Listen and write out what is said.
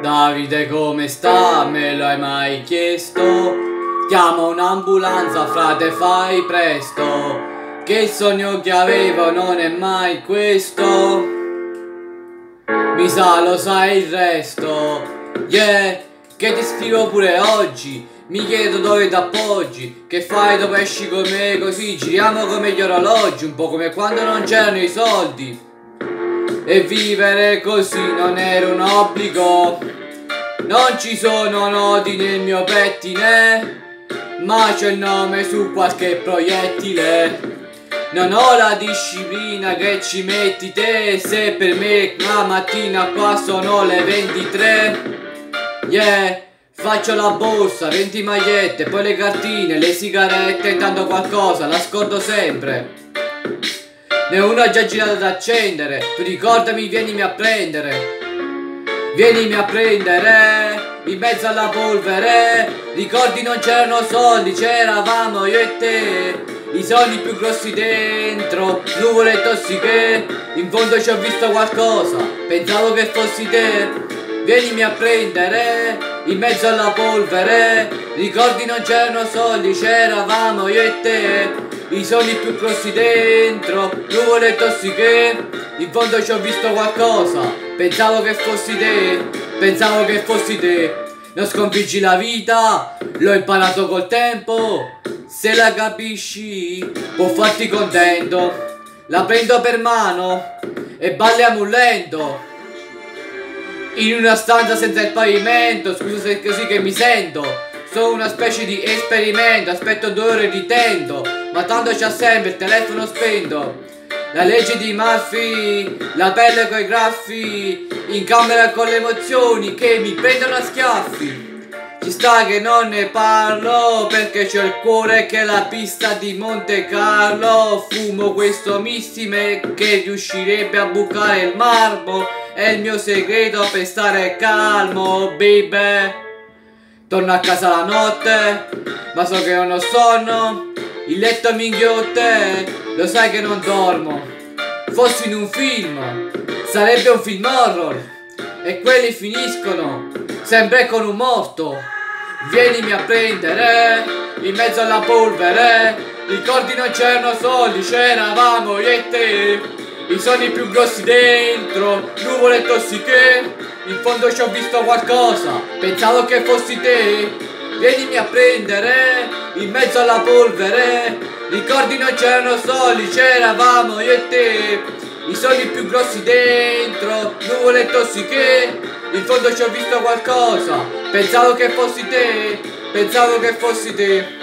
Davide come sta? Me lo hai mai chiesto? Chiama un'ambulanza, frate, fai presto. Che sogno che avevo non è mai questo. Mi sa, lo sai il resto. Yeah, che ti scrivo pure oggi. Mi chiedo dove ti appoggi. Che fai dopo esci con me così? Giriamo come gli orologi, un po' come quando non c'erano i soldi. E vivere così non era un obbligo. Non ci sono nodi nel mio pettine Ma c'è il nome su qualche proiettile. Non ho la disciplina che ci metti te Se per me la mattina qua sono le 23 Yeah Faccio la borsa, 20 magliette, poi le cartine, le sigarette, intanto qualcosa, la scordo sempre. Ne ho una già girata da accendere. Tu ricordami, vienimi a prendere. Vienimi a prendere in mezzo alla polvere. Ricordi non c'erano soldi, c'eravamo io e te. I soldi più grossi dentro, nuvole tossiche. In fondo ci ho visto qualcosa, pensavo che fossi te. Vienimi a prendere in mezzo alla polvere. Ricordi non c'erano soldi, c'eravamo io e te. I sogni più grossi dentro, nuvole tossiche. In fondo ci ho visto qualcosa Pensavo che fossi te, pensavo che fossi te. Non sconfiggi la vita, l'ho imparato col tempo. Se la capisci, può farti contento. La prendo per mano e balliamo un lento. In una stanza senza il pavimento Scusa se è così che mi sento. Sono una specie di esperimento, aspetto due ore di tento, ma tanto c'ha sempre il telefono spento. La legge di Murphy, la pelle coi graffi, in camera con le emozioni che mi prendono a schiaffi. Ci sta che non ne parlo perché c'ho il cuore che è la pista di Monte Carlo. Fumo questo missime che riuscirebbe a bucare il marmo. È il mio segreto per stare calmo, baby. Torno a casa la notte, ma so che non ho sonno. Il letto mi inghiotte, lo sai che non dormo. Fossi in un film, sarebbe un film horror. E quelli finiscono sempre con un morto. Vienimi a prendere in mezzo alla polvere. Ricordi non c'erano soldi, c'eravamo io e te. I sogni più grossi dentro, nuvole tossiche. In fondo ci ho visto qualcosa, pensavo che fossi te. Vienimi a prendere in mezzo alla polvere. Ricordi non c'erano soli, c'eravamo io e te. I sogni più grossi dentro, nuvole tossiche. In fondo ci ho visto qualcosa, pensavo che fossi te, pensavo che fossi te.